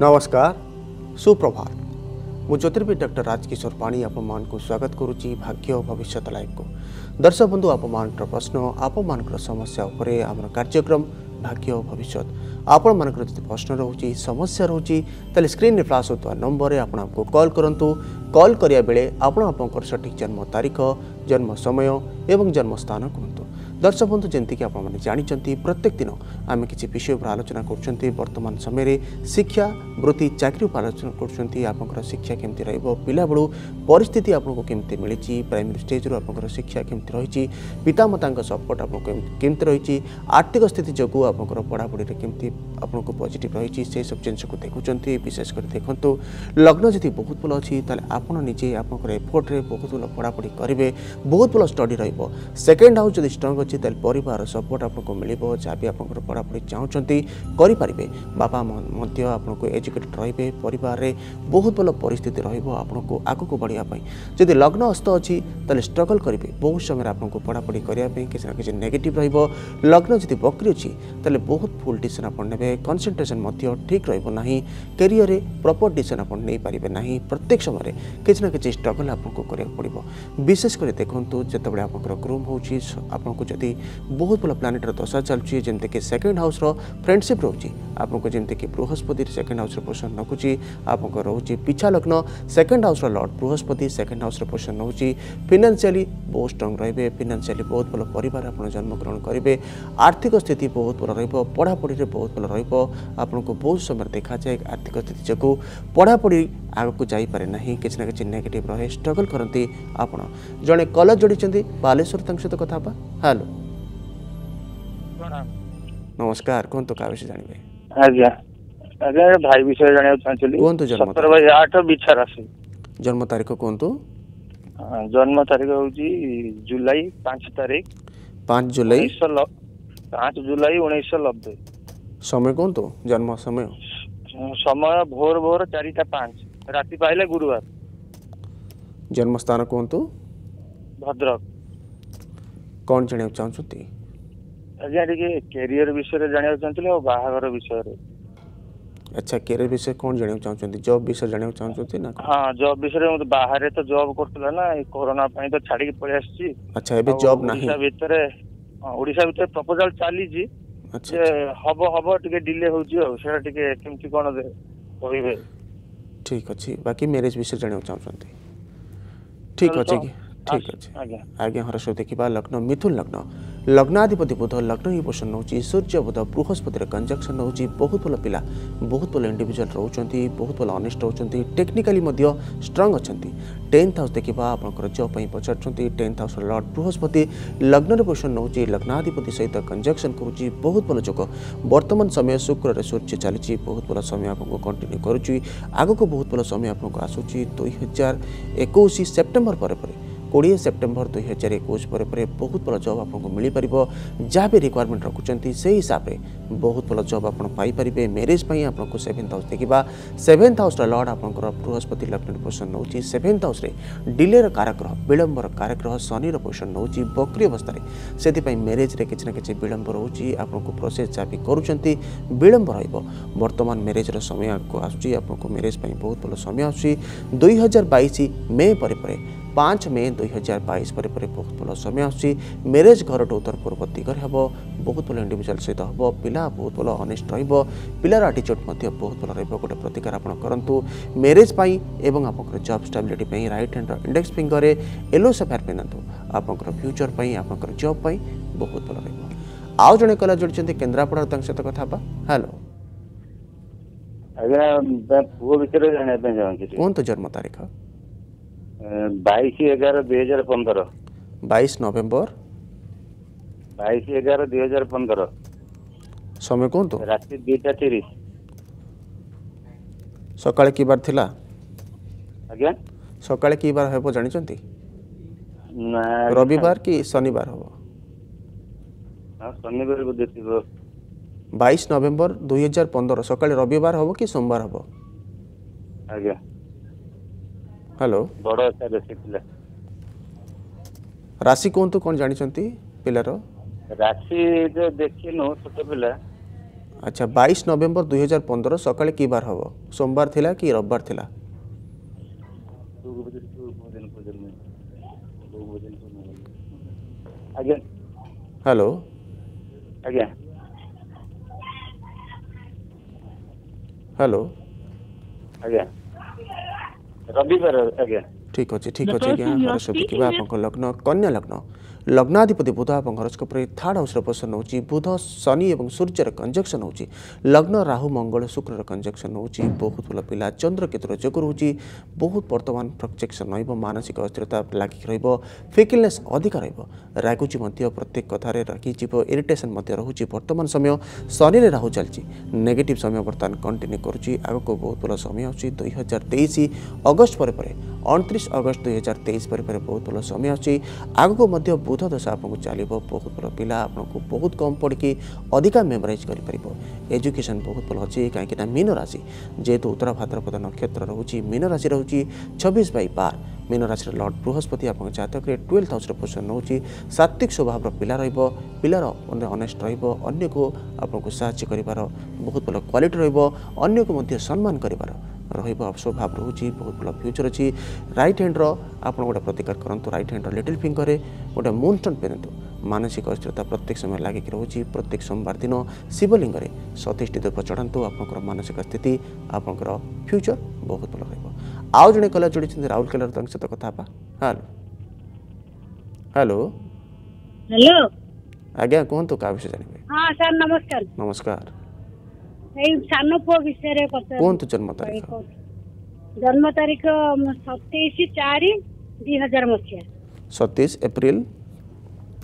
नमस्कार सुप्रभात मु ज्योतिर्विद डर राजकिशोर पाणी आपमान स्वागत करुच्ची भाग्य भविष्य लाइफ को दर्शक बंधु आप प्रश्न आपमान समस्या उपरे आम कार्यक्रम भाग्य भविष्य आपण मान प्रश्न रोच समस्या रोज तेल स्क्रीन में फ्लाश होता नंबर में आपण आपको कल करूँ कल करा बेले आपण आप सठिक जन्म तारीख जन्म समय एवं जन्मस्थान कहत দর্শক বন্ধু যেমিতিকি আপনার জাঁচান প্রত্যেক দিন আমি কিছু বিষয় উপরে আলোচনা করছেন বর্তমান সময়ের শিক্ষা বৃত্তি চাকরি উপরে আলোচনা করছেন আপনার শিক্ষা কমিটি রহব পিলাবেলু পরিস্থিতি আপনার কমিটি মিছে প্রাইমেরি স্টেজ্রু আপনার শিক্ষা কমিটি রয়েছে পিতামাতা সপোর্ট আপনার কমিটি রয়েছে আর্থিক স্থিতি যোগ আপনার পড়াপড়ি কমিটি আপনার পজিটিভ রয়েছে সেই সব জিনিসকে দেখুম বিশেষ করে দেখুন লগ্ন যদি বহুত ভাল অছি তাহলে আপনার নিজে আপনার এফোর্টে বহুত ভাল পড়াপড়ি করবে বহুত ভাল স্টডি রহব সেকেন্ড হাউস যদি স্ট্রং ଅଛି ତାହେଲେ ପରିବାର ସପୋର୍ଟ ଆପଣଙ୍କୁ ମିଳିବ ଯାହା ବି ଆପଣଙ୍କର ପଢ଼ାପଢ଼ି ଚାହୁଁଛନ୍ତି କରିପାରିବେ ବାପା ମଧ୍ୟ ଆପଣଙ୍କୁ ଏଜୁକେଟେଡ଼ ରହିବେ ପରିବାରରେ ବହୁତ ଭଲ ପରିସ୍ଥିତି ରହିବ ଆପଣଙ୍କୁ ଆଗକୁ ବଢ଼ିବା ପାଇଁ ଯଦି ଲଗ୍ନ ଅସ୍ତ ଅଛି ତାହେଲେ ଷ୍ଟ୍ରଗଲ୍ କରିବେ ବହୁତ ସମୟରେ ଆପଣଙ୍କୁ ପଢ଼ାପଢ଼ି କରିବା ପାଇଁ କିଛି ନା କିଛି ନେଗେଟିଭ୍ ରହିବ ଲଗ୍ନ ଯଦି ବକ୍ରି ଅଛି ତାହେଲେ ବହୁତ ଫୁଲ୍ ଡିସିସନ୍ ଆପଣ ନେବେ କନସେନ୍ଟ୍ରେସନ୍ ମଧ୍ୟ ଠିକ୍ ରହିବ ନାହିଁ କ୍ୟାରିୟରରେ ପ୍ରପର୍ ଡିସିସନ୍ ଆପଣ ନେଇପାରିବେ ନାହିଁ ପ୍ରତ୍ୟେକ ସମୟରେ କିଛି ନା କିଛି ଷ୍ଟ୍ରଗଲ୍ ଆପଣଙ୍କୁ କରିବାକୁ ପଡ଼ିବ ବିଶେଷ କରି ଦେଖନ୍ତୁ ଯେତେବେଳେ ଆପଣଙ୍କର ଗ୍ରୁମ୍ ହେଉଛି ଆପଣଙ୍କୁ ଯଦି ବହୁତ ଭଲ ପ୍ଲାନେଟ୍ର ଦଶା ଚାଲୁଛି ଯେମିତିକି ସେକେଣ୍ଡ ହାଉସ୍ର ଫ୍ରେଣ୍ଡସିପ୍ ରହୁଛି ଆପଣଙ୍କୁ ଯେମିତିକି ବୃହସ୍ପତି ସେକେଣ୍ଡ ହାଉସ୍ର ପୋଜିସନ୍ ରଖୁଛି ଆପଣଙ୍କର ରହୁଛି ପିଛା ଲଗ୍ନ ସେକେଣ୍ଡ ହାଉସ୍ର ଲର୍ଡ଼ ବୃହସ୍ପତି ସେକେଣ୍ଡ ହାଉସ୍ର ପୋଜିସନ୍ ରହୁଛି ଫିନାନ୍ସିଆଲି ବହୁତ ଷ୍ଟ୍ରଙ୍ଗ୍ ରହିବେ ଫିନାନ୍ସିଆଲି ବହୁତ ଭଲ ପରିବାର ଆପଣ ଜନ୍ମଗ୍ରହଣ କରିବେ ଆର୍ଥିକ ସ୍ଥିତି ବହୁତ ଭଲ ରହିବ ପଢ଼ାପଢ଼ିରେ ବହୁତ ଭଲ ରହିବ ଆପଣଙ୍କୁ ବହୁତ ସମୟରେ ଦେଖାଯାଏ ଆର୍ଥିକ ସ୍ଥିତି ଯୋଗୁଁ ପଢ଼ାପଢ଼ି ଆଗକୁ ଯାଇପାରେ ନାହିଁ କିଛି ନା କିଛି ନେଗେଟିଭ୍ ରହେ ଷ୍ଟ୍ରଗଲ୍ କରନ୍ତି ଆପଣ ଜଣେ କଲର ଯୋଡ଼ିଛନ୍ତି ବାଲେଶ୍ୱର ତାଙ୍କ ସହିତ କଥା ହେବା ହ୍ୟାଲୋ ନମସ୍କାର କୁହନ୍ତୁ କାହା ବିଷୟ ଜାଣିବେ ଆଜ୍ଞା ଆଜ୍ଞା ଭାଇ ବିଷୟରେ ଜାଣିବାକୁ ଚାହୁଁଥିଲି କୁହନ୍ତୁ ସତର ବାଇ ଆଠ ବିଛା ରାଶି ଜନ୍ମ ତାରିଖ କୁହନ୍ତୁ ଜନ୍ମ ତାରିଖ ହେଉଛି ଜୁଲାଇ ପାଞ୍ଚ ତାରିଖ ପାଞ୍ଚ ଜୁଲାଇ ପାଞ୍ଚ ଜୁଲାଇ ଉଣେଇଶହ ନବେ ସମୟ କୁହନ୍ତୁ ଜନ୍ମ ସମୟ ସମୟ ଭୋର ଭୋର ଚାରିଟା ପାଞ୍ଚ ରାତି ପାଇଲେ ଗୁରୁବାର ଜନ୍ମସ୍ଥାନ କୁହନ୍ତୁ ଭଦ୍ରକ କ'ଣ ଜାଣିବାକୁ ଚାହୁଁଛନ୍ତି ଆଜ୍ଞା ଟିକେ କ୍ୟାରିୟର ବିଷୟରେ ଜାଣିବାକୁ ଚାହୁଁଥିଲେ ଆଉ ବାହାଘର ବିଷୟରେ ଆଚ୍ଛା କ୍ୟାରିୟର ବିଷୟରେ କ'ଣ ଜାଣିବାକୁ ଚାହୁଁଛନ୍ତି ଜବ୍ ବିଷୟରେ ଜାଣିବାକୁ ଚାହୁଁଛନ୍ତି ନା ହଁ ଜବ୍ ବିଷୟରେ ମୁଁ ବାହାରେ ତ ଜବ୍ କରୁଥିଲା ନା ଏଇ କରୋନା ପାଇଁ ତ ଛାଡ଼ିକି ପଳେଇ ଆସିଛି ଆଚ୍ଛା ଏବେ ଜବ୍ ନାହିଁ ଓଡ଼ିଶା ଭିତରେ ଓଡ଼ିଶା ଭିତରେ ପ୍ରପୋଜାଲ ଚାଲିଛି ହବ ହବ ଟିକେ ଡିଲେ ହଉଛି ଆଉ ସେଇଟା ଟିକେ କେମିତି କ'ଣ କହିବେ ଠିକ୍ ଅଛି ବାକି ମ୍ୟାରେଜ୍ ବିଷୟରେ ଜାଣିବାକୁ ଚାହୁଁଛନ୍ତି ଠିକ୍ ଅଛି ଠିକ୍ ଅଛି ଆଜ୍ଞା ଆଜ୍ଞା ହରସ୍ୱ ଦେଖିବା ଲଗ୍ନ ମିଥୁନ ଲଗ୍ନ लग्नाधिपति बुध लग्न ही पोषण नौ सूर्य बुध बृहस्पति कंजक्शन रोचे बहुत भल पा बहुत भल इंडिजुआल रोच बहुत भल अनिष्ट होती टेक्निकाली स्ट्रंग अच्छा टेन्थ हाउस देखा आप जब पचार टेन्थ हाउस लर्ड बृहस्पति लग्न पोषण नौ लग्नाधिपति सहित कंजक्शन कर बहुत भल जग बर्तमान समय शुक्र से सूर्य चली बहुत भल समय आपको कंटिन्यू कर बहुत भल समय आपको आसूँ दुई हजार एक सेप्टेम्बर पर କୋଡ଼ିଏ ସେପ୍ଟେମ୍ବର ଦୁଇ ହଜାର ଏକୋଇଶ ପରେ ପରେ ବହୁତ ଭଲ ଜବ୍ ଆପଣଙ୍କୁ ମିଳିପାରିବ ଯାହା ବି ରିକ୍ୱାରମେଣ୍ଟ ରଖୁଛନ୍ତି ସେହି ହିସାବରେ ବହୁତ ଭଲ ଜବ୍ ଆପଣ ପାଇପାରିବେ ମ୍ୟାରେଜ୍ ପାଇଁ ଆପଣଙ୍କୁ ସେଭେନ୍ଥ ହାଉସ୍ ଦେଖିବା ସେଭେନ୍ଥ ହାଉସ୍ର ଲର୍ଡ଼ ଆପଣଙ୍କର ବୃହସ୍ପତି ଲେଫ୍ଟନାଣ୍ଟ ପୋଜିସନ୍ ନେଉଛି ସେଭେନ୍ଥ ହାଉସ୍ରେ ଡିଲେର କାରଗ୍ରହ ବିଳମ୍ବର କାରଗ୍ରହ ଶନିର ପୋଜିସନ୍ ନେଉଛି ବକ୍ରି ଅବସ୍ଥାରେ ସେଥିପାଇଁ ମ୍ୟାରେଜ୍ରେ କିଛି ନା କିଛି ବିଳମ୍ବ ରହୁଛି ଆପଣଙ୍କୁ ପ୍ରୋସେସ୍ ଯାହା ବି କରୁଛନ୍ତି ବିଳମ୍ବ ରହିବ ବର୍ତ୍ତମାନ ମ୍ୟାରେଜ୍ର ସମୟ ଆଗକୁ ଆସୁଛି ଆପଣଙ୍କୁ ମ୍ୟାରେଜ୍ ପାଇଁ ବହୁତ ଭଲ ସମୟ ଆସୁଛି ଦୁଇ ହଜାର ବାଇଶ ମେ ପରେ ପରେ पाँच मे दुई हजार बैस पर बहुत भल समय आसी घर टू उत्तर पूर्व दिगर हे बहुत भले इंडिजुआल सहित हम पिला बहुत भल अन पिलार आटीच्यूड बहुत भल रहा गोटे प्रतिकार आप करूँ मेरेज पर जब stability right hand index finger में येलो सफेयर पिंधु आप फ्यूचर पर जब बहुत भल रहा आउ जे कला जोड़ी केन्द्रापड़ा सहित कथा हेलो अगर मैं पूर्व विषय जाने पे जाऊंगी कौन तो जन्म तारीख है बाईस एगार दुई हजार पंद्रह नवेम्बर बाईस एगार दुई हजार समय कौन तो रात दुईटा तीस सकाले की बार थिला आज्ञा सकाले की बार हेबो जानिचंती ना रविवार की शनिवार हेबो हाँ, शनिवार को देखिबो तो। 22 नवंबर 2015 सकाले रविवार हेबो कि सोमवार हेबो आज्ञा ହ୍ୟାଲୋ ବଡ଼ ଓଷା ରାଶି ପିଲା ରାଶି କୁହନ୍ତୁ କ'ଣ ଜାଣିଛନ୍ତି ପିଲାର ରାଶି ଦେଖିନୁ ଛୋଟ ପିଲା ଆଚ୍ଛା ବାଇଶ ନଭେମ୍ବର ଦୁଇ ହଜାର ପନ୍ଦର ସକାଳେ କି ବାର ହେବ ସୋମବାର ଥିଲା କି ରବିବାର ଥିଲା ହ୍ୟାଲୋ ଆଜ୍ଞା ହ୍ୟାଲୋ ଆଜ୍ଞା ରବି ଆଜ୍ଞା ঠিক আছে ঠিক আছে আজ্ঞা আমার সব দেখবা আপনার লগ্ন কন্যা লগ্ন লগ্নাধিপতি বুধ আপনার হরস্কোপে থার্ড হাউসর পোষণ হচ্ছে বুধ শনি এবং সূর্যর কঞ্জকশন হচ্ছে লগ্ন রাহু মঙ্গল শুক্রর কঞ্জকশন হচ্ছে বহুত ভাল পিলা চন্দ্র কেতুর যোগ রয়েছে বহুত বর্তমান প্রজেকশন রহব মানসিক অস্থিরতা লাগি রহব ফিকিলনেস অধিক রহব রাগুচি মধ্য প্রত্যেক কথায় রাগিযোগ ইরিটেসন মধ্যে রয়েছে বর্তমান সময় শনিরে রাহু চালছে নেগেটিভ সময় বর্তমান কন্টিনিউ করুছি আগক বহুত ভাল সময় আছে দুই হাজার তেইশ অগস্ট পরে পরে অণত্রিশ अगस्त दुई हजार परे पारिख बहुत भयो समय अच्छु आगको बुध दस आउँछ चाहिँ बहुत भयो पिया बहुत कम पढिक की मेमोरैज गरिपार एजुकेसन बहुत भन्नु मीन राशि जु उत्तर भाद्रपद नक्षत्र मीनराशि छब्बिस बय बार मीन राशि लर्ड बृहस्पति आपकले टुवेल्थ हाउस र पोसन सात्विक स्वभाव र पिरहेको पहिरो अनेस्ट र अन्य आउँछ को र सम्मान र स्व रह्युचर अहिले रइट ह्यान्ड र आएर प्रतिकार कइट ह्यान्ड र लिटल फिङरे गएर मुनस्टो पिन्धु मानसिक अस्थिरता प्रत्येक समय लाग प्रत्येक सोमबार दिन शिवलिङ्गर सतेष्ठित चढान्तु अर मानसिक स्थिति आप्युचर बहुत भयो र आउने कलर जोडिन्छ राहुलकेला तपाईँ हेलो हेलो आज कहाँ विषय नमस्कार नमस्कार ଏଇ ସାନ ପୁଅ ବିଷୟରେ ପଚାର କୁହନ୍ତୁ ଜନ୍ମ ତାରିଖ ଜନ୍ମ ତାରିଖ ସତେଇଶ ଚାରି ଦୁଇ ହଜାର ମସିହା ସତେଇଶ ଏପ୍ରିଲ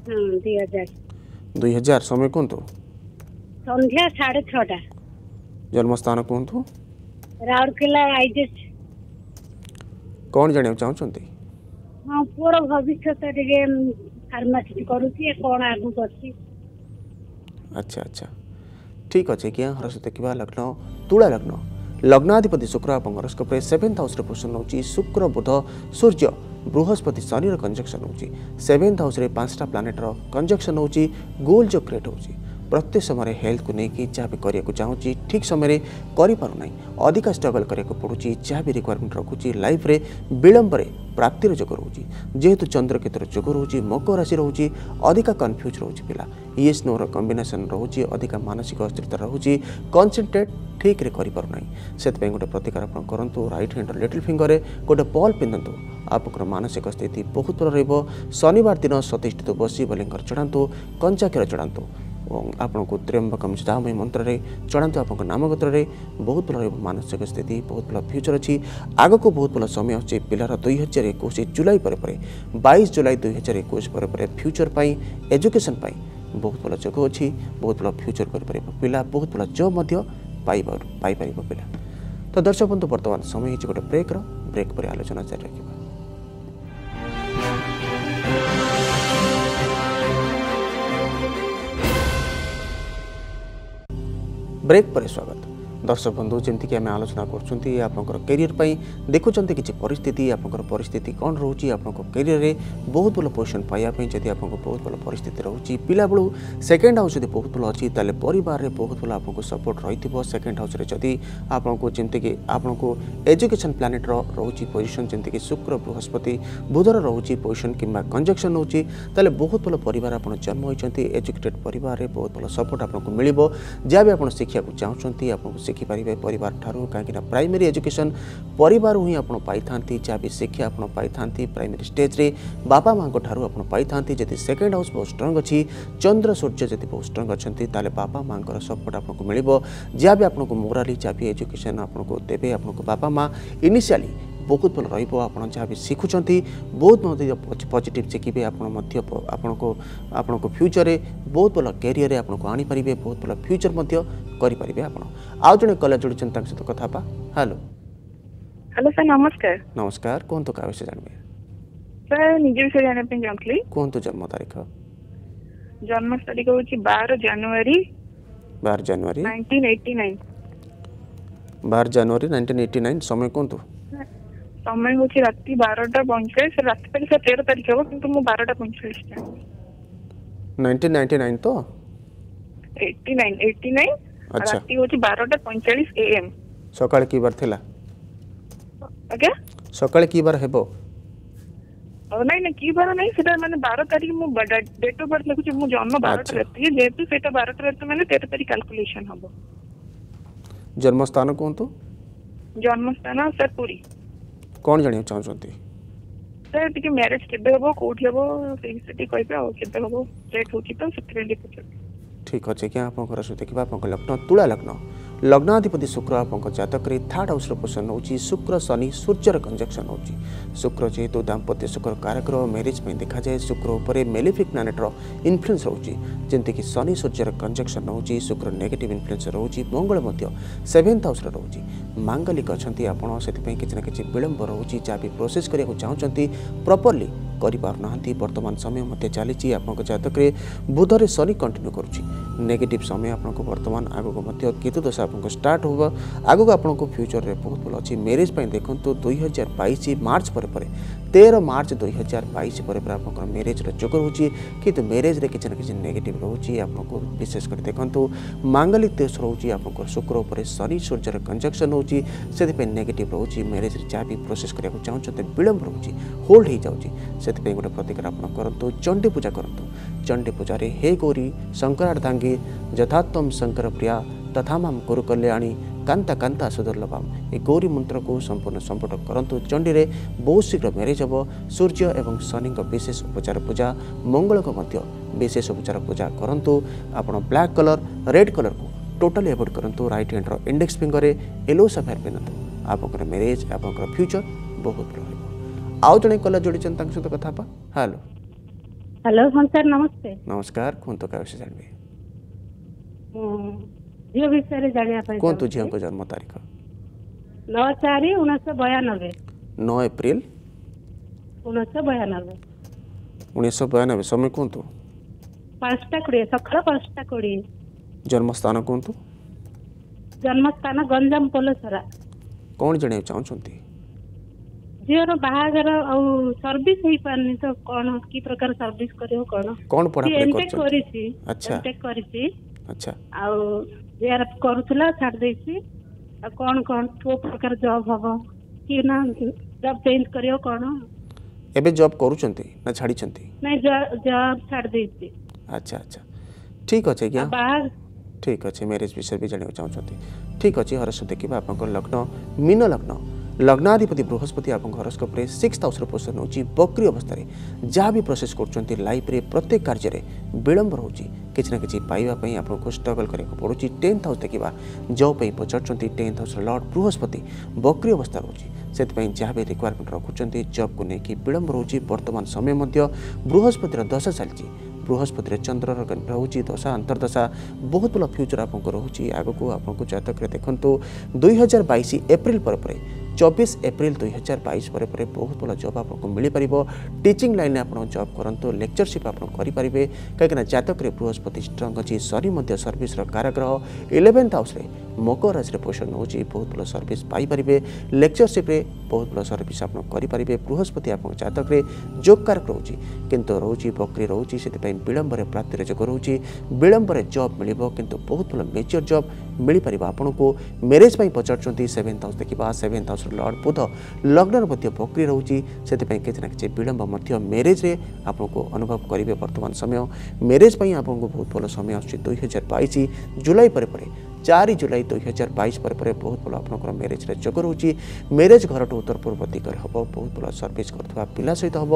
ଦୁଇ ହଜାର ଦୁଇ ହଜାର ସମୟ କୁହନ୍ତୁ ସନ୍ଧ୍ୟା ସାଢ଼େ ଛଅଟା ଜନ୍ମସ୍ଥାନ କୁହନ୍ତୁ ରାଉରକେଲା ଆଇଜେସ୍ କ'ଣ ଜାଣିବାକୁ ଚାହୁଁଛନ୍ତି ହଁ ପୁଅର ଭବିଷ୍ୟତ ଟିକେ ଫାର୍ମାସିଷ୍ଟ କରୁଛି କ'ଣ ଆଗକୁ ଅଛି ଆଚ୍ଛା ଆଚ୍ଛା ठीक ठिक अच्छा हरस देखा लग्न तुला लग्न लग्नाधिपति शुक्रोप सेभेन्थ हाउस र प्रश्न हुन्छ शुक्र बुध सूर्य बृहस्पति शनिर कन्जक्सन हौ सभेन्थ हाउस रे पाँचटा प्लनेेट्र कन्जक्सन गोल जो क्रिएट हौ ପ୍ରତ୍ୟେକ ସମୟରେ ହେଲ୍ଥକୁ ନେଇକି ଯାହା ବି କରିବାକୁ ଚାହୁଁଛି ଠିକ୍ ସମୟରେ କରିପାରୁନାହିଁ ଅଧିକା ଷ୍ଟ୍ରଗଲ୍ କରିବାକୁ ପଡ଼ୁଛି ଯାହା ବି ରିକ୍ୱାରମେଣ୍ଟ ରଖୁଛି ଲାଇଫ୍ରେ ବିଳମ୍ବରେ ପ୍ରାପ୍ତିର ଯୋଗ ରହୁଛି ଯେହେତୁ ଚନ୍ଦ୍ରକ୍ଷେତ୍ର ଯୋଗ ରହୁଛି ମକର ରାଶି ରହୁଛି ଅଧିକା କନଫ୍ୟୁଜ୍ ରହୁଛି ପିଲା ଇଏସ୍ ନୋର କମ୍ବିନେସନ୍ ରହୁଛି ଅଧିକା ମାନସିକ ଅସ୍ଥିରତା ରହୁଛି କନ୍ସେନ୍ଟ୍ରେଟ୍ ଠିକ୍ରେ କରିପାରୁନାହିଁ ସେଥିପାଇଁ ଗୋଟେ ପ୍ରତିକାର ଆପଣ କରନ୍ତୁ ରାଇଟ୍ ହ୍ୟାଣ୍ଡର ଲିଟିଲ୍ ଫିଙ୍ଗରରେ ଗୋଟେ ବଲ୍ ପିନ୍ଧନ୍ତୁ ଆପଣଙ୍କର ମାନସିକ ସ୍ଥିତି ବହୁତ ଭଲ ରହିବ ଶନିବାର ଦିନ ସତୀଷ୍ଠିତ ବସି ବୋଲିଙ୍କର ଚଢ଼ାନ୍ତୁ କଞ୍ଚା କ୍ଷୀର ଚଢ଼ାନ୍ତୁ आपण्को त्रेम्बकम जिमय मन्त्र चढा आपगत्र बहुत भयो मानसिक स्थिति बहुत भयो फ्युचर अहि आगको बहुत भयो समय अस् पिार दुई हजार एकै जुलै परपर बइस जुलै दुई हजार एकै फ्युचर पनि एजुकेशन पाइ बहुत भयो जोग अस् बहुत भयो फ्युचर गरिप बहुत भयो जब पिला तो दर्शक बन्धु बर्तमान समय हुन्छ गए ब्रेक र ब्रेक परि आलोचना जारी राखेको બ્રેક પર સ્વાગત দর্শক বন্ধু যেমিকি আমি আলোচনা করছেন আপনার কেরিয়ার পাই দেখুছেন কিছু পরিস্থিতি আপনার পরিস্থিতি কম রয়েছে আপনার কেরিয়ারে বহুত ভাল পজিশন পাইয়া যদি আপনার বহুত ভাল পরিস্থিতি রয়েছে পিলাবেলু সেকেন্ড হাউস যদি বহুত ভাল অছি তাহলে পরিবারের বহুত ভাল আপনার সপোর্ট রয়েছে সেকেন্ড হাউসে যদি আপনার যেমিকি আপনার এজুকেশন প্ল্যানেটর রয়েছে পজিশন যেমিকি শুক্র বৃহস্পতি বুধর রয়েছে পজিশন কিংবা কনজকশন রয়েছে তাহলে বহুত ভাল পরিবার আপনার জন্ম হয়েছেন এজুকেটেড পরিবারের বহুত ভাল সপোর্ট আপনার মিলব যা বি আপনার শিখা চাহুমান আপনার ଦେଖିପାରିବେ ପରିବାର ଠାରୁ କାହିଁକିନା ପ୍ରାଇମେରୀ ଏଜୁକେସନ୍ ପରିବାରରୁ ହିଁ ଆପଣ ପାଇଥାନ୍ତି ଯାହା ବି ଶିକ୍ଷା ଆପଣ ପାଇଥାନ୍ତି ପ୍ରାଇମେରୀ ଷ୍ଟେଜ୍ରେ ବାପା ମାଆଙ୍କ ଠାରୁ ଆପଣ ପାଇଥାନ୍ତି ଯଦି ସେକେଣ୍ଡ ହାଉସ୍ ବହୁତ ଷ୍ଟ୍ରଙ୍ଗ ଅଛି ଚନ୍ଦ୍ର ସୂର୍ଯ୍ୟ ଯଦି ବହୁତ ଷ୍ଟ୍ରଙ୍ଗ ଅଛନ୍ତି ତାହେଲେ ବାପା ମାଆଙ୍କର ସପୋର୍ଟ ଆପଣଙ୍କୁ ମିଳିବ ଯାହା ବି ଆପଣଙ୍କୁ ମୋରାଲି ଯାହା ବି ଏଜୁକେସନ୍ ଆପଣଙ୍କୁ ଦେବେ ଆପଣଙ୍କୁ ବାପା ମାଆ ଇନିସିଆଲି ବହୁତ ଭଲ ରହିବ ଆପଣ ଯାହା ବି ଶିଖୁଛନ୍ତି ବହୁତ ମଧ୍ୟ ପଜିଟିଭ୍ ଶିଖିବେ ଆପଣ ମଧ୍ୟ ଆପଣଙ୍କୁ ଆପଣଙ୍କ ଫ୍ୟୁଚର୍ରେ ବହୁତ ଭଲ କ୍ୟାରିୟର୍ରେ ଆପଣଙ୍କୁ ଆଣିପାରିବେ ବହୁତ ଭଲ ଫ୍ୟୁଚର୍ ମଧ୍ୟ କରିପାରିବେ ଆପଣ ଆଉ ଜଣେ କଲେଜ୍ ଯୋଡ଼ିଛନ୍ତି ତାଙ୍କ ସହିତ କଥା ହେବା ହ୍ୟାଲୋ ହ୍ୟାଲୋ ସାର୍ ନମସ୍କାର ନମସ୍କାର କୁହନ୍ତୁ କାହା ବିଷୟରେ ଜାଣିବେ ସାର୍ ନିଜ ବିଷୟରେ ଜାଣିବା ପାଇଁ ଚାହୁଁଥିଲି କୁହନ୍ତୁ ଜନ୍ମ ତାରିଖ ଜନ୍ମ ତାରିଖ ହେଉଛି ବାର ଜାନୁଆରୀ ବାର ଜାନୁଆରୀ ନାଇନଟିନ୍ ଏଇଟି ନାଇନ୍ ବାର ଜାନୁଆରୀ ନାଇନଟିନ୍ ଏଇଟି ନାଇନ୍ ସମୟ କୁହନ୍ତୁ ସମୟ ହଉଛି ରାତି ବାରଟା ପଇଁଚାଳିଶ ରାତି ପରୀକ୍ଷା ତେର ତାରିଖ ହବ କିନ୍ତୁ ମୁଁ ବାରଟା ପଇଁଚାଳିଶ ଜାଣିଲି ତ ଏଇଟି ନାଇନ୍ ଏଇଟି ନାଇନ୍ ରାତି ହଉଛି ବାରଟା ପଇଁଚାଳିଶ ଏଏମ୍ ସକାଳେ କି ବାର ଥିଲା ଆଜ୍ଞା ସକାଳେ କି ବାର ହେବ ନାଇଁ ନାଇଁ କି ବାର ନାଇଁ ସେଟା ମାନେ ବାର ତାରିଖ ମୁଁ ଡେଟ୍ ଅଫ୍ ବାର୍ଥ ଲେଖୁଛି ମୁଁ ଜନ୍ମ ବାରଟା ରାତି ଯେହେତୁ ସେଇଟା ବାରଟା ରାତି ମାନେ ତେର ତାରିଖ କାଲକୁଲେସନ ହବ ଜନ୍ମସ୍ଥାନ କୁହନ୍ତୁ ଜନ୍ମସ୍ଥାନ ସାର୍ ପୁରୀ କ'ଣ ଜାଣିବାକୁ ଚାହୁଁଛନ୍ତି ସାର୍ ଟିକେ ମ୍ୟାରେଜ୍ କେବେ ହେବ କୋଉଠି ହେବ ସେଇ ବିଷୟରେ ଟିକେ କହିବେ ଆଉ କେବେ ହେବ ଲେଟ୍ ହେଉଛି ତ ସେଥିପାଇଁ ଟିକେ ପଚାରୁଛି ଠିକ୍ ଅଛି ଆଜ୍ଞା ଆପଣଙ୍କର ସହିତ ଦେଖିବା ଆପଣଙ୍କ ଲଗ୍ନ ତୁଳା ଲଗ୍ନ ଲଗ୍ନାଧିପତି ଶୁକ୍ର ଆପଣଙ୍କ ଜାତକରେ ଥାର୍ଡ଼ ହାଉସ୍ର ପୋଷଣ ହେଉଛି ଶୁକ୍ର ଶନି ସୂର୍ଯ୍ୟର କଞ୍ଜକ୍ସନ୍ ହେଉଛି ଶୁକ୍ର ଯେହେତୁ ଦାମ୍ପତ୍ୟ ଶୁକ୍ର କାରଗ୍ରହ ମ୍ୟାରେଜ୍ ପାଇଁ ଦେଖାଯାଏ ଶୁକ୍ର ଉପରେ ମେଲିଫିକ୍ ପ୍ଲାନେଟ୍ର ଇନଫ୍ଲୁଏନ୍ସ ରହୁଛି ଯେମିତିକି ଶନି ସୂର୍ଯ୍ୟର କଞ୍ଜକ୍ସନ୍ ରହୁଛି ଶୁକ୍ର ନେଗେଟିଭ୍ ଇନଫ୍ଲୁଏନ୍ସ ରହୁଛି ମଙ୍ଗଳ ମଧ୍ୟ ସେଭେନ୍ଥ ହାଉସ୍ରେ ରହୁଛି ମାଙ୍ଗଲିକ ଅଛନ୍ତି ଆପଣ ସେଥିପାଇଁ କିଛି ନା କିଛି ବିଳମ୍ବ ରହୁଛି ଯାହା ବି ପ୍ରୋସେସ୍ କରିବାକୁ ଚାହୁଁଛନ୍ତି ପ୍ରପର୍ଲି गरिपारुना बर्तमान समय मध्य चली जतक जातकले शनि कंटिन्यू गर्छु समय आपको बर्तमान आगको मध्य केतु दशा आपणको स्टार्ट हो आगको फ्यूचर में बहुत भल अच्छी मेरेज पनि देखो दुई हजार बैश मार्च पर तेरह मार्च दुई हजार बैश पर आप म्यारेजर जोग रोचे कि म्यारेज किसी ना कि नेगेट रोचे आपको विशेषकर देखो मांगलिक देश रोज आप शुक्र उपर शनि सूर्यर कंजक्शन होने नेगेट रोचे म्यारेज जहाँ भी प्रोसेस करा चाहते विलम्ब रोचे होल्ड हो जाए ଏଥିପାଇଁ ଗୋଟେ ପ୍ରତିକାର ଆପଣ କରନ୍ତୁ ଚଣ୍ଡୀ ପୂଜା କରନ୍ତୁ ଚଣ୍ଡୀ ପୂଜାରେ ହେ ଗୌରୀ ଶଙ୍କରାର୍ଦ୍ଧାଙ୍ଗୀ ଯଥାତ୍ମ ଶଙ୍କର ପ୍ରିୟା ତଥା ମାମ୍ କୁରୁ କଲ୍ୟାଣୀ କାନ୍ତା କାନ୍ତା ସୁଦୁର୍ଲଭାମ୍ ଏ ଗୌରୀ ମନ୍ତ୍ରକୁ ସମ୍ପୂର୍ଣ୍ଣ ସମ୍ପୂର୍ଣ୍ଣ କରନ୍ତୁ ଚଣ୍ଡୀରେ ବହୁତ ଶୀଘ୍ର ମ୍ୟାରେଜ୍ ହେବ ସୂର୍ଯ୍ୟ ଏବଂ ଶନିଙ୍କ ବିଶେଷ ଉପଚାର ପୂଜା ମଙ୍ଗଳଙ୍କ ମଧ୍ୟ ବିଶେଷ ଉପଚାର ପୂଜା କରନ୍ତୁ ଆପଣ ବ୍ଲାକ୍ କଲର୍ ରେଡ୍ କଲର୍କୁ ଟୋଟାଲି ଆଭଏଡ଼ କରନ୍ତୁ ରାଇଟ୍ ହ୍ୟାଣ୍ଡର ଇଣ୍ଡେକ୍ସ ଫିଙ୍ଗରରେ ୟେଲୋ ସାଫାୟାର ପିନ୍ଧନ୍ତୁ ଆପଣଙ୍କର ମ୍ୟାରେଜ୍ ଆପଣଙ୍କର ଫ୍ୟୁଚର୍ ବହୁତ ରହିବ ଆଉ ଜଣେ କଲର ଯୋଡ଼ିଛନ୍ତି ତାଙ୍କ ସହିତ କଥା ହେବା ହ୍ୟାଲୋ ହ୍ୟାଲୋ ହଁ ସାର୍ ନମସ୍ତେ ନମସ୍କାର କୁହନ୍ତୁ କାହା ବିଷୟରେ ଜାଣିବେ ଝିଅ ବିଷୟରେ ଜାଣିବା ପାଇଁ କୁହନ୍ତୁ ଝିଅଙ୍କ ଜନ୍ମ ତାରିଖ ନଅ ଚାରି ଉଣେଇଶହ ବୟାନବେ ନଅ ଏପ୍ରିଲ ଉଣେଇଶହ ବୟାନବେ ଉଣେଇଶହ ବୟାନବେ ସମୟ କୁହନ୍ତୁ ପାଞ୍ଚଟା କୋଡ଼ିଏ ସକାଳ ପାଞ୍ଚଟା କୋଡ଼ିଏ ଜନ୍ମସ୍ଥାନ କୁହନ୍ତୁ ଜନ୍ମସ୍ଥାନ ଗଞ୍ଜାମ ପୋଲସରା କ'ଣ ଜାଣିବାକୁ ଚାହୁଁଛନ୍ତି ଝିଅର ବାହାଘର ଆଉ ସର୍ଭିସ ହେଇପାରୁନି ତ କଣ କି ପ୍ରକାର ସର୍ଭିସ କରିବ କଣ କଣ ପଢାପଢି କରୁଛନ୍ତି କରିଛି ଆଚ୍ଛା କରିଛି ଆଚ୍ଛା ଆଉ ଜେଆରଏଫ କରୁଥିଲା ଛାଡି ଦେଇଛି ଆଉ କଣ କଣ କୋଉ ପ୍ରକାର ଜବ୍ ହବ କି ନା ଜବ୍ ଚେଞ୍ଜ କରିବ କଣ ଏବେ ଜବ୍ କରୁଛନ୍ତି ନା ଛାଡିଛନ୍ତି ନାଇଁ ଜବ୍ ଛାଡି ଦେଇଛି ଆଚ୍ଛା ଆଚ୍ଛା ଠିକ ଅଛି ଆଜ୍ଞା ଠିକ ଅଛି ମ୍ୟାରେଜ ବିଷୟରେ ବି ଜାଣିବାକୁ ଚାହୁଁଛନ୍ତି ଠିକ ଅଛି ହରସ ଦେଖିବା ଆପଣଙ୍କର ଲଗ୍ନ ମୀନ ଲଗ୍ନ লগ্নাধিপতি বৃহস্পতি আপনার হরস্কোপে সিক্স হাউসর পোষণ হচ্ছে বক্রি অবস্থায় যা বি প্রোসেস করছেন লাইফে প্রত্যেক কার্যের বিলম্ব রয়েছে কিছু না কিছু পাইবা আপনার স্ট্রগল করা পড়ুছি টেন্থ হাউস দেখা জবপাই পচারুচ্ছেন টেন্থ হাউসর লর্ড বৃহস্পতি বক্রি অবস্থা রয়েছে ସେଥିପାଇଁ ଯାହା ବି ରିକ୍ୱାରମେଣ୍ଟ ରଖୁଛନ୍ତି ଜବ୍କୁ ନେଇକି ବିଳମ୍ବ ରହୁଛି ବର୍ତ୍ତମାନ ସମୟ ମଧ୍ୟ ବୃହସ୍ପତିର ଦଶା ଚାଲିଛି ବୃହସ୍ପତିରେ ଚନ୍ଦ୍ରର ରହୁଛି ଦଶା ଅନ୍ତର୍ଦଶା ବହୁତ ଭଲ ଫ୍ୟୁଚର୍ ଆପଣଙ୍କୁ ରହୁଛି ଆଗକୁ ଆପଣଙ୍କୁ ଜାତକରେ ଦେଖନ୍ତୁ ଦୁଇ ହଜାର ବାଇଶ ଏପ୍ରିଲ ପରେ ପରେ চবিশ এপ্রিল দুই হাজার বাইশ পরে পরে বহুত ভাল জব আপনার মিপার টিচিং লাইনে আপনার জব করতো লেকচরশিপ আপনার করে কিনা জাতকরে বৃহস্পতি স্ট্রং অছি শনি মধ্য সর্ভিসর কারাগ্রহ ইলেভেন্থ হাউসে ମକରାଜରେ ପୋଷଣ ନେଉଛି ବହୁତ ଭଲ ସର୍ଭିସ୍ ପାଇପାରିବେ ଲେକ୍ଚରସିପ୍ରେ ବହୁତ ଭଲ ସର୍ଭିସ୍ ଆପଣ କରିପାରିବେ ବୃହସ୍ପତି ଆପଣଙ୍କ ଜାତକରେ ଯୋଗକାରକ ରହୁଛି କିନ୍ତୁ ରହୁଛି ବକ୍ରି ରହୁଛି ସେଥିପାଇଁ ବିଳମ୍ବରେ ପ୍ରାପ୍ତିରେ ଯୋଗ ରହୁଛି ବିଳମ୍ବରେ ଜବ୍ ମିଳିବ କିନ୍ତୁ ବହୁତ ଭଲ ମେଜର୍ ଜବ୍ ମିଳିପାରିବ ଆପଣଙ୍କୁ ମ୍ୟାରେଜ୍ ପାଇଁ ପଚାରୁଛନ୍ତି ସେଭେନ୍ଥ ହାଉସ୍ ଦେଖିବା ସେଭେନ୍ଥ ହାଉସ୍ର ଲର୍ଡ଼ ବୁଧ ଲଗ୍ନରେ ମଧ୍ୟ ବକ୍ରି ରହୁଛି ସେଥିପାଇଁ କିଛି ନା କିଛି ବିଳମ୍ବ ମଧ୍ୟ ମ୍ୟାରେଜ୍ରେ ଆପଣଙ୍କୁ ଅନୁଭବ କରିବେ ବର୍ତ୍ତମାନ ସମୟ ମ୍ୟାରେଜ୍ ପାଇଁ ଆପଣଙ୍କୁ ବହୁତ ଭଲ ସମୟ ଆସୁଛି ଦୁଇ ହଜାର ବାଇଶ ଜୁଲାଇ ପରେ ପରେ ଚାରି ଜୁଲାଇ जुलाई दुई हजार बैश ପରେ ବହୁତ ଭଲ ଆପଣଙ୍କର ମ୍ୟାରେଜରେ ଯୋଗ ରହୁଛି ମ୍ୟାରେଜ ଘରଠୁ ଉତ୍ତର ପୂର୍ବ ଦିଗରେ ହେବ ବହୁତ ଭଲ ସର୍ଭିସ୍ କରୁଥିବା ପିଲା ସହିତ ହେବ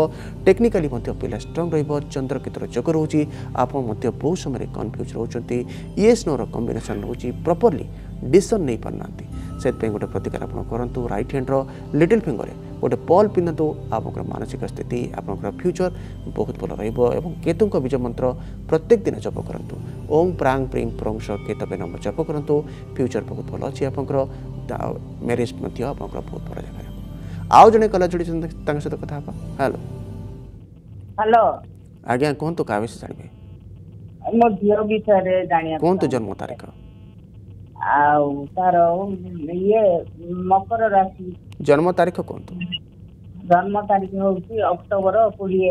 ଟେକ୍ନିକାଲି ମଧ୍ୟ ପିଲା ଷ୍ଟ୍ରଙ୍ଗ ରହିବ ଚନ୍ଦ୍ରକେତୁର ଯୋଗ ରହୁଛି ଆପଣ ମଧ୍ୟ ବହୁ ସମୟରେ କନଫ୍ୟୁଜ୍ ରହୁଛନ୍ତି ଇଏସ୍ ନୋର କମ୍ବିନେସନ୍ ରହୁଛି ପ୍ରପରଲି ଡିସିସନ୍ ନେଇପାରୁନାହାନ୍ତି ସେଥିପାଇଁ ଗୋଟେ ପ୍ରତିକାର ଆପଣ କରନ୍ତୁ ରାଇଟ୍ ହ୍ୟାଣ୍ଡର ଲିଟିଲ୍ ଫିଙ୍ଗରରେ ଗୋଟେ ପଲ୍ ପିନ୍ଧନ୍ତୁ ଆପଣଙ୍କର ମାନସିକ ସ୍ଥିତି ଆପଣଙ୍କର ଫ୍ୟୁଚର୍ ବହୁତ ଭଲ ରହିବ ଏବଂ କେତୁଙ୍କ ବୀଜ ମନ୍ତ୍ର ପ୍ରତ୍ୟେକ ଦିନ ଜପ କରନ୍ତୁ ଓମ୍ ପ୍ରାଙ୍ଗ ପ୍ରିଙ୍ଗ ପ୍ରୋଙ୍ଗ ସ କେତବେ ନମ ଜପ କରନ୍ତୁ ଫ୍ୟୁଚର୍ ବହୁତ ଭଲ ଅଛି ଆପଣଙ୍କର ମ୍ୟାରେଜ୍ ମଧ୍ୟ ଆପଣଙ୍କର ବହୁତ ଭଲ ଜାଗାରେ ଆଉ ଜଣେ କଲା ଯୋଡ଼ିଛନ୍ତି ତାଙ୍କ ସହିତ କଥା ହେବା ହ୍ୟାଲୋ ହ୍ୟାଲୋ ଆଜ୍ଞା କୁହନ୍ତୁ କାହା ବିଷୟ ଜାଣିବେ ମୋ ଝିଅ ବିଷୟରେ ଜାଣିବା କୁହନ୍ତୁ ଜନ୍ମ ତାରିଖ ଆଉ ତାର ଇଏ ମକର ରାଶି जन्म तारीख कौन तो जन्म तारीख हो कि अक्टूबर और पूरी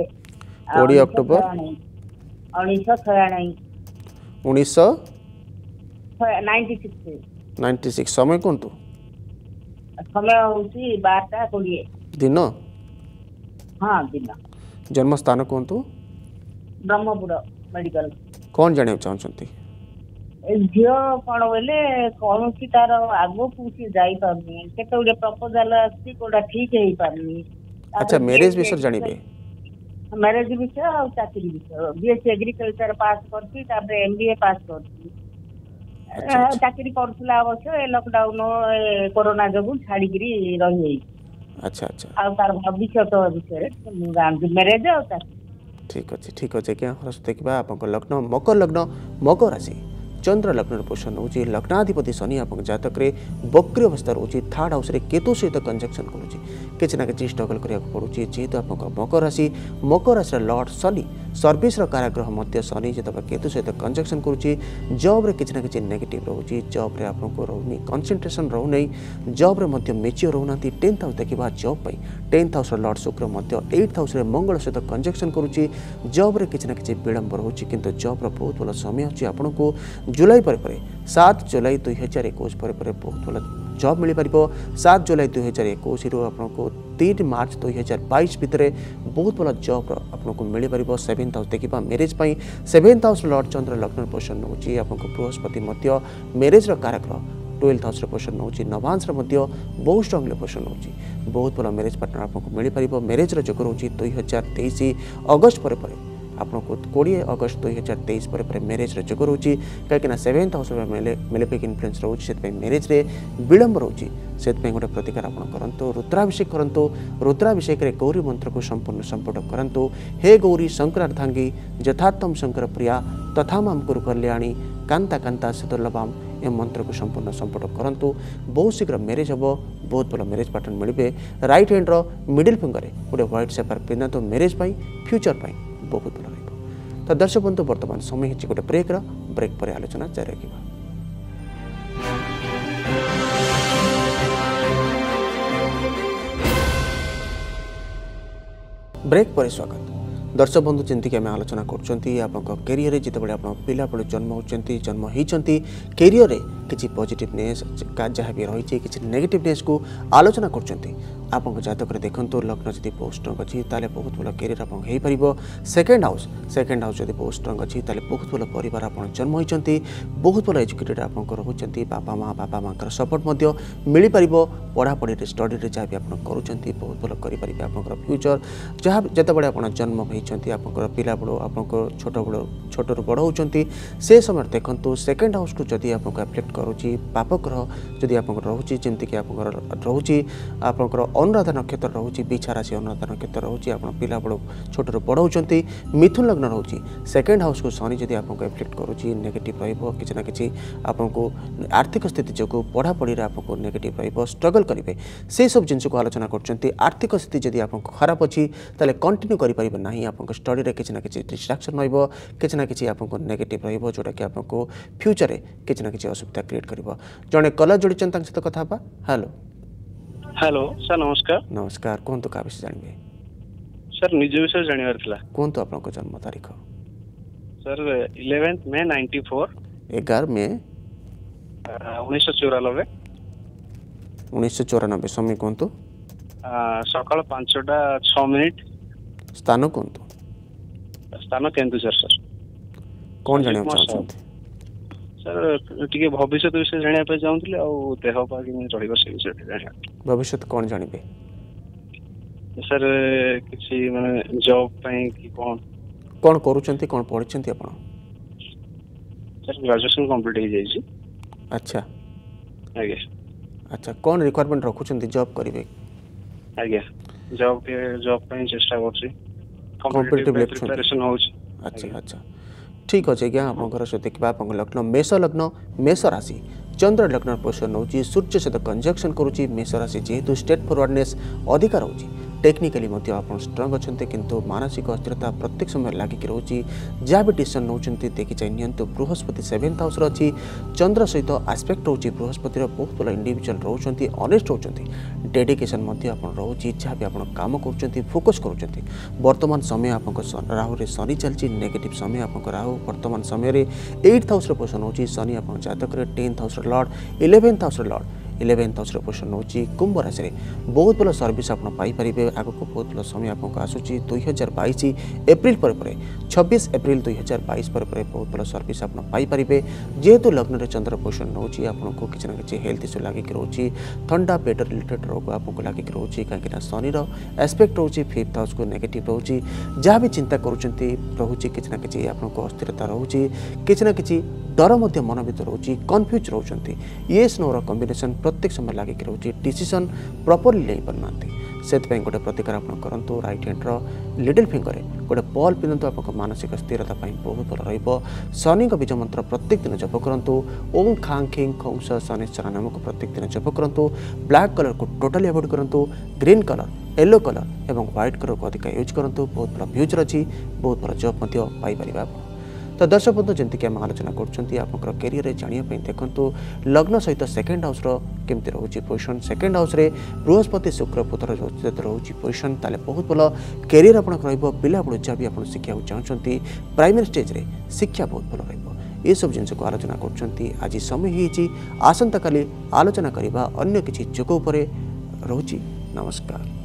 अक्टूबर और इस साल क्या नहीं उन्नीस सौ नाइनटी सिक्स नाइनटी सिक्स समय कौन तो समय हो कि बारह पूरी है दिनों हाँ दिनों जन्म स्थान कौन तो ब्रह्मपुर मेडिकल कौन जाने चाहूँ चंती ଝିଅ କ'ଣ ବୋଇଲେ କୌଣସି ତାର ଆଗକୁ ସିଏ ଯାଇପାରୁନି କେତେ ଗୁଡିଏ ପ୍ରପୋଜାଲ ଆସୁଛି କୋଉଟା ଠିକ ହେଇପାରୁନି ଆଚ୍ଛା ମ୍ୟାରେଜ ବିଷୟରେ ଜାଣିବେ ମ୍ୟାରେଜ ବିଷୟ ଆଉ ଚାକିରି ବିଷୟ ବିଏସସି ଏଗ୍ରିକଲଚର ପାସ୍ କରିଛି ତାପରେ ଏମବିଏ ପାସ୍ କରିଛି ଚାକିରି କରୁଥିଲା ଅବଶ୍ୟ ଏ ଲକଡାଉନ କରୋନା ଯୋଗୁଁ ଛାଡିକିରି ରହିଯାଇଛି ଆଚ୍ଛା ଆଚ୍ଛା ଆଉ ତାର ଭବିଷ୍ୟତ ବିଷୟରେ ମୁଁ ଜାଣିଛି ମ୍ୟାରେଜ ଆଉ ଚାକିରି ଠିକ ଅଛି ଠିକ ଅଛି ଆଜ୍ଞା ଦେଖିବା ଆପଣଙ୍କ ଲଗ୍ନ ମକର ଲଗ୍ନ ମକର ରାଶି ଚନ୍ଦ୍ର ଲଗ୍ନର ପୋଷଣ ନେଉଛି ଲଗ୍ନାଧିପତି ଶନି ଆପଣଙ୍କ ଜାତକରେ ବକ୍ରି ଅବସ୍ଥା ରହୁଛି ଥାର୍ଡ଼ ହାଉସ୍ରେ କେତୁ ସହିତ କଞ୍ଜକ୍ସନ୍ କରୁଛି କିଛି ନା କିଛି ଷ୍ଟ୍ରଗଲ୍ କରିବାକୁ ପଡ଼ୁଛି ଯେହେତୁ ଆପଣଙ୍କ ମକର ରାଶି ମକର ରାଶିର ଲର୍ଡ଼ ଶନି ସର୍ଭିସର କାରାଗ୍ରହ ମଧ୍ୟ ଶନି ଯେତେବେଳେ କେତୁ ସହିତ କଞ୍ଜକ୍ସନ୍ କରୁଛି ଜବ୍ରେ କିଛି ନା କିଛି ନେଗେଟିଭ୍ ରହୁଛି ଜବ୍ରେ ଆପଣଙ୍କୁ ରହୁନି କନ୍ସେନ୍ଟ୍ରେସନ୍ ରହୁନାହିଁ ଜବ୍ରେ ମଧ୍ୟ ମେଚ୍ୟୋର୍ ରହୁନାହାନ୍ତି ଟେନ୍ଥ ହାଉସ୍ ଦେଖିବା ଜବ୍ ପାଇଁ ଟେନ୍ଥ ହାଉସ୍ର ଲର୍ଡ଼ ଶୁକ୍ର ମଧ୍ୟ ଏଇଟ୍ ହାଉସ୍ରେ ମଙ୍ଗଳ ସହିତ କଞ୍ଜକ୍ସନ୍ କରୁଛି ଜବ୍ରେ କିଛି ନା କିଛି ବିଳମ୍ବ ରହୁଛି କିନ୍ତୁ ଜବ୍ର ବହୁତ ଭଲ ସମୟ ଅଛି ଆପଣଙ୍କୁ ଜୁଲାଇ ପରେ ପରେ ସାତ ଜୁଲାଇ ଦୁଇହଜାର ଏକୋଇଶ ପରେ ପରେ ବହୁତ ଭଲ जब मिल पार सात जुलाई दुई हजार एक आपको तीन मार्च दुई हजार बैस भितर बहुत भल जब आपको मिल पार सेभेन्थ हाउस देखा मेरेज पर सेभेन्थ हाउस लर्ड चंद्र लग्न पोषण नौ आपको बृहस्पति मेरेजर कारक्रम ट्वेल्थ हाउस पोषण नौ नवांस बहुत स्ट्रंगली पोषण नौ बहुत भल मेरेज पार्टनर आपको मिल पार मेरेजर जो रोचे दुई हजार तेईस अगस्ट पर આપણું કોડીએ ઓગસ્ટ દુઈ હજાર ତେଇଶ ପରେ ପରେ ମ୍ୟାରେଜ୍ ରଚକ ରହୁଛି କାହିଁକିନା ସେଭେନ୍ଥ ହାଉସ୍ ମେଲେ ମେଲେଫିକ୍ ଇନଫ୍ଲୁଏନ୍ସ ରହୁଛି ସେଥିପାଇଁ ମ୍ୟାରେଜ୍ରେ ବିଳମ୍ବ ରହୁଛି ସେଥିପାଇଁ ଗୋଟେ ପ୍ରତିକାର ଆପଣ କରନ୍ତୁ ରୁଦ୍ରାଭିଷେକ କରନ୍ତୁ ରୁଦ୍ରାଭିଷେକରେ ଗୌରୀ ମନ୍ତ୍ରକୁ ସମ୍ପୂର୍ଣ୍ଣ ସମ୍ପୂର୍ଣ୍ଣ କରନ୍ତୁ ହେ ଗୌରୀ ଶଙ୍କରାର୍ଦ୍ଧାଙ୍ଗୀ ଯଥାର୍ଥମ ଶଙ୍କର ପ୍ରିୟା ତଥା ମାମ କୁରୁ କଲ୍ୟାଣୀ କାନ୍ତା କାନ୍ତା ସୁଦୁର୍ଲଭାମ ଏ ମନ୍ତ୍ରକୁ ସମ୍ପୂର୍ଣ୍ଣ ସମ୍ପୂର୍ଣ୍ଣ କରନ୍ତୁ ବହୁତ ଶୀଘ୍ର ମ୍ୟାରେଜ୍ ହେବ ବହୁତ ଭଲ ମ୍ୟାରେଜ୍ ପାର୍ଟନର ମିଳିବେ ରାଇଟ୍ ହ୍ୟାଣ୍ଡର ମିଡ଼ିଲ୍ ଫିଙ୍ଗରରେ ଗୋଟେ ହ୍ୱାଇଟ୍ ସେପାର ପିନ୍ଧନ୍ତୁ ମ୍ୟାରେଜ୍ ପାଇଁ ଫ୍ୟୁଚର୍ ପାଇଁ ବହୁତ ଭଲ ରହିବ ତ ଦର୍ଶକ ବନ୍ଧୁ ବର୍ତ୍ତମାନ ସମୟ ହେଉଛି ଗୋଟେ ବ୍ରେକ୍ର ବ୍ରେକ୍ ପରେ ଆଲୋଚନା ଜାରି ରଖିବା ବ୍ରେକ୍ ପରେ ସ୍ୱାଗତ ଦର୍ଶକ ବନ୍ଧୁ ଯେମିତିକି ଆମେ ଆଲୋଚନା କରୁଛନ୍ତି ଆପଣଙ୍କ କ୍ୟାରିୟରରେ ଯେତେବେଳେ ଆପଣ ପିଲାବେଳୁ ଜନ୍ମ ହେଉଛନ୍ତି ଜନ୍ମ ହେଇଛନ୍ତି କ୍ୟାରିୟରରେ କିଛି ପଜିଟିଭନେସ୍ ଯାହା ବି ରହିଛି କିଛି ନେଗେଟିଭନେସ୍କୁ ଆଲୋଚନା କରୁଛନ୍ତି ଆପଣଙ୍କ ଜାତକରେ ଦେଖନ୍ତୁ ଲଗ୍ନ ଯଦି ପୋଷ୍ଟ ରଙ୍ଗ ଅଛି ତାହେଲେ ବହୁତ ଭଲ କ୍ୟାରିୟର ଆପଣଙ୍କ ହୋଇପାରିବ ସେକେଣ୍ଡ ହାଉସ୍ ସେକେଣ୍ଡ ହାଉସ୍ ଯଦି ପୋଷ୍ଟ ରଙ୍ଗ ଅଛି ତାହେଲେ ବହୁତ ଭଲ ପରିବାର ଆପଣ ଜନ୍ମ ହୋଇଛନ୍ତି ବହୁତ ଭଲ ଏଜୁକେଟେଡ଼ ଆପଣଙ୍କ ରହୁଛନ୍ତି ବାପା ମା ବାପା ମାଙ୍କର ସପୋର୍ଟ ମଧ୍ୟ ମିଳିପାରିବ ପଢ଼ାପଢ଼ିରେ ଷ୍ଟଡ଼ିରେ ଯାହା ବି ଆପଣ କରୁଛନ୍ତି ବହୁତ ଭଲ କରିପାରିବେ ଆପଣଙ୍କର ଫ୍ୟୁଚର୍ ଯାହା ଯେତେବେଳେ ଆପଣ ଜନ୍ମ ହୋଇଛନ୍ତି ଆପଣଙ୍କର ପିଲାବେଳୁ ଆପଣଙ୍କ ଛୋଟ ବେଳୁ ଛୋଟରୁ ବଡ଼ ହେଉଛନ୍ତି ସେ ସମୟରେ ଦେଖନ୍ତୁ ସେକେଣ୍ଡ ହାଉସ୍କୁ ଯଦି ଆପଣଙ୍କୁ ଆଫେକ୍ଟ କରୁଛି ପାପ ଗ୍ରହ ଯଦି ଆପଣଙ୍କର ରହୁଛି ଯେମିତିକି ଆପଣଙ୍କର ରହୁଛି ଆପଣଙ୍କର ଅନୁରାଧା ନକ୍ଷତ୍ର ରହୁଛି ବିଛା ରାଶି ଅନୁରାଧା ନକ୍ଷତ୍ର ରହୁଛି ଆପଣ ପିଲାବେଳୁ ଛୋଟରୁ ବଡ଼ ହେଉଛନ୍ତି ମିଥୁନ ଲଗ୍ନ ରହୁଛି ସେକେଣ୍ଡ ହାଉସ୍କୁ ଶନି ଯଦି ଆପଣଙ୍କୁ ଏଫେକ୍ଟ କରୁଛି ନେଗେଟିଭ୍ ରହିବ କିଛି ନା କିଛି ଆପଣଙ୍କୁ ଆର୍ଥିକ ସ୍ଥିତି ଯୋଗୁଁ ପଢ଼ାପଢ଼ିରେ ଆପଣଙ୍କୁ ନେଗେଟିଭ୍ ରହିବ ଷ୍ଟ୍ରଗଲ୍ କରିବେ ସେହିସବୁ ଜିନିଷକୁ ଆଲୋଚନା କରୁଛନ୍ତି ଆର୍ଥିକ ସ୍ଥିତି ଯଦି ଆପଣଙ୍କୁ ଖରାପ ଅଛି ତାହେଲେ କଣ୍ଟିନ୍ୟୁ କରିପାରିବେ ନାହିଁ ଆପଣଙ୍କ ଷ୍ଟଡ଼ିରେ କିଛି ନା କିଛି ଡିଷ୍ଟ୍ରାକ୍ସନ୍ ରହିବ କିଛି ନା କିଛି ଆପଣଙ୍କୁ ନେଗେଟିଭ୍ ରହିବ ଯେଉଁଟାକି ଆପଣଙ୍କୁ ଫ୍ୟୁଚରରେ କିଛି ନା କିଛି ଅସୁବିଧା କ୍ରିଏଟ୍ କରିବ ଜଣେ କଲର୍ ଯୋଡ଼ିଛନ୍ତି ତାଙ୍କ ସହିତ କଥା ହେବା ହ୍ୟାଲୋ ହ୍ୟାଲୋ ସାର୍ ନମସ୍କାର ନମସ୍କାର କୁହନ୍ତୁ କାହା ବିଷୟ ଜାଣିବେ ସାର୍ ନିଜ ବିଷୟରେ ଜାଣିବାର ଥିଲା କୁହନ୍ତୁ ଆପଣଙ୍କ ଜନ୍ମ ତାରିଖ sir eleventh May ninety four ଏଗାର ମେ ଉଣେଇଶହ ଚଉରାନବେ ଉଣେଇଶହ ଚଉରାନବେ ସମୟ କୁହନ୍ତୁ ସକାଳ ପାଞ୍ଚଟା ଛଅ ମିନିଟ୍ ସ୍ଥାନ କୁହନ୍ତୁ ସ୍ଥାନ କେନ୍ଦୁଝର ସାର୍ କ'ଣ ଜାଣିବାକୁ ଚାହୁଁଛନ୍ତି ସାର୍ ଟିକେ ଭବିଷ୍ୟତ ବିଷୟରେ ଜାଣିବା ପାଇଁ ଚାହୁଁଥିଲେ ଆଉ ଦେହ ପା କେମିତି ରହିବ ସେ ବିଷୟରେ ଜାଣିବା ଭବିଷ୍ୟତ କ'ଣ ଜାଣିବେ ସାର୍ କିଛି ମାନେ ଜବ୍ ପାଇଁ କି କ'ଣ କ'ଣ କରୁଛନ୍ତି କ'ଣ ପଢ଼ିଛନ୍ତି ଆପଣ ସାର୍ ଗ୍ରାଜୁଏସନ୍ କମ୍ପ୍ଲିଟ୍ ହେଇଯାଇଛି ଆଚ୍ଛା ଆଜ୍ଞା ଆଚ୍ଛା କ'ଣ ରିକ୍ୱାରମେଣ୍ଟ ରଖୁଛନ୍ତି ଜବ୍ କରିବେ ଆଜ୍ଞା ଜବ୍ ଜବ୍ ପାଇଁ ଚେଷ୍ଟା କରୁଛି କମ୍ପିଟେଟିଭ୍ ପ୍ରିପାରେସନ୍ ହେଉଛି ଆଚ୍ଛା ଆଚ୍ଛା ঠিক ଅଛି ଆଜ୍ଞା ଆପଣଙ୍କର ସହିତ ଦେଖିବା ଆପଣଙ୍କ ଲଗ୍ନ ମେଷ ଲଗ୍ନ ମେଷ ରାଶି ଚନ୍ଦ୍ର ଲଗ୍ନର ପୋଷଣ ନେଉଛି ସୂର୍ଯ୍ୟ ସହିତ କଞ୍ଜକ୍ସନ୍ କରୁଛି ମେଷ ରାଶି ଯେହେତୁ ଷ୍ଟେଟ୍ ଫରୱାର୍ଡ଼ନେସ୍ ଅଧିକା ରହୁଛି टेक्निकाली आप स्ट्रंग अच्छा किंतु मानसिक अस्थिरता प्रत्येक समय लागिक रोचे जहाँ भी डिसीजन नौ देखि निंतु बृहस्पति सेभेन्थ हाउस अच्छी चंद्र सहित आसपेक्ट रोचे बृहस्पतिर बहुत भल इंडिजुआल रोचे अनेस्ट रोचे डेडिकेसन रोचे जहाँ भी आप कम कर फोकस करतमान समय आप राहु शनि चलती नेगेटिव समय आप राहु बर्तमान समय एट्थ हाउस पोषण होनी आप जतक tenth house lord eleventh house lord eleventh ହାଉସ୍ରେ ଅପୋଜିସନ୍ ନେଉଛି କୁମ୍ଭ ରାଶିରେ ବହୁତ ଭଲ ସର୍ଭିସ୍ ଆପଣ ପାଇପାରିବେ ଆଗକୁ ବହୁତ ଭଲ ସମୟ ଆପଣଙ୍କୁ ଆସୁଛି ଦୁଇ ହଜାର ବାଇଶ ଏପ୍ରିଲ ପରେ ପରେ ଛବିଶ ଏପ୍ରିଲ ଦୁଇ ହଜାର ବାଇଶ ପରେ ପରେ ବହୁତ ଭଲ ସର୍ଭିସ୍ ଆପଣ ପାଇପାରିବେ ଯେହେତୁ ଲଗ୍ନରେ ଚନ୍ଦ୍ର ପୋଜିସନ୍ ନେଉଛି ଆପଣଙ୍କୁ କିଛି ନା କିଛି ହେଲ୍ଥ ଇସ୍ୟୁ ଲାଗିକି ରହୁଛି ଥଣ୍ଡା ପେଟ ରିଲେଟେଡ୍ ରୋଗ ଆପଣଙ୍କୁ ଲାଗିକି ରହୁଛି କାହିଁକିନା ଶନିର ଆସ୍ପେକ୍ଟ ରହୁଛି ଫିଫ୍ଥ ହାଉସ୍କୁ ନେଗେଟିଭ୍ ରହୁଛି ଯାହା ବି ଚିନ୍ତା କରୁଛନ୍ତି ରହୁଛି କିଛି ନା କିଛି ଆପଣଙ୍କୁ ଅସ୍ଥିରତା ରହୁଛି କିଛି ନା କିଛି ਦਰਮధ్య মন ভিতর ওচি কনফিউজ ਰਹুচନ୍ତି ইয়েস নোর কম্বিনেশন প্রত্যেক সময় লাগি কেরুচি ডিসিশন প্রপারলি লৈ বনান্তি সেট পই গটা প্রতিকার আপন করন্তো রাইট হ্যান্ডৰ লিটল ফিংগৰে গটা বল পিনন্তো আপক মানসিক স্থিৰতা পই বহুত ভাল ৰয়বো শনিৰ বীজ মন্ত্র প্রত্যেক দিন জপ কৰন্তো ওম খাং কিং কৌংস শনিচৰণমক প্রত্যেক দিন জপ কৰন্তো ব্ল্যাক কালৰক টটালি এৱৰ্ড কৰন্তো গ্ৰীন কালৰ ইয়েলো কালৰ আৰু হোৱাইট কালৰ অধিকায় ইউজ কৰন্তো বহুত ভাল ভিউছ ৰচি বহুত পৰজপ মধ্য পাই পৰিবা তো দর্শক বন্ধু যেমিতিকি আমি আলোচনা করছেন আপনার কেরিয়ারে জাঁয়া দেখুন লগ্ন সহিত সেকেন্ড হাউসর কেমি রয়েছে পজিশন সেকেন্ড হাউসে বৃহস্পতি শুক্র পুত্র রয়েছে পজিশন তাহলে বহুত ভাল কেরিয়ার আপনার রহব পিলাবেলু যা বি আপনার শিখা চাহুমান প্রাইমেরি স্টেজে শিক্ষা বহুত ভাল রহব ଏସବୁ ଜିନିଷକୁ ଆଲୋଚନା କରୁଛନ୍ତି ଆଜି ସମୟ ହେଇଛି ଆସନ୍ତାକାଲି ଆଲୋଚନା କରିବା ଅନ୍ୟ କିଛି ଯୋଗ ଉପରେ ରହୁଛି ନମସ୍କାର